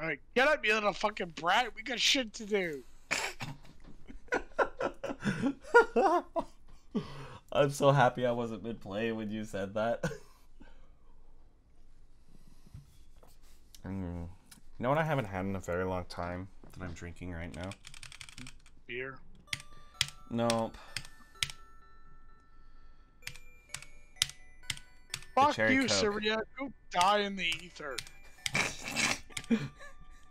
Alright, get up, you little fucking brat. We got shit to do. I'm so happy I wasn't mid play when you said that. mm. You know what I haven't had in a very long time that I'm drinking right now? Beer. Nope. Fuck you, Coke. Syria. Go die in the ether.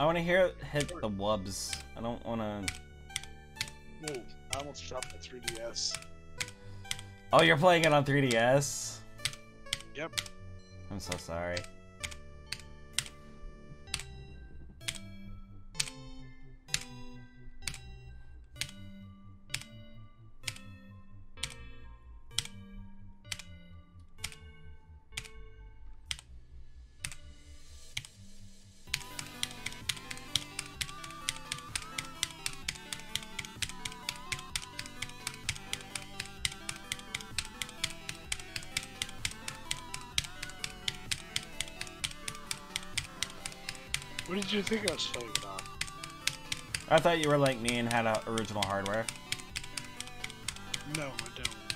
I want to hear it hit the wubs. I don't want to. Whoa, I almost dropped the 3DS. Oh, you're playing it on 3DS? Yep. I'm so sorry. What did you think I was it on? I thought you were like me and had a original hardware. No, I don't.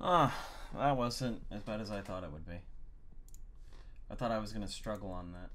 Ah, that wasn't as bad as I thought it would be. I thought I was gonna struggle on that.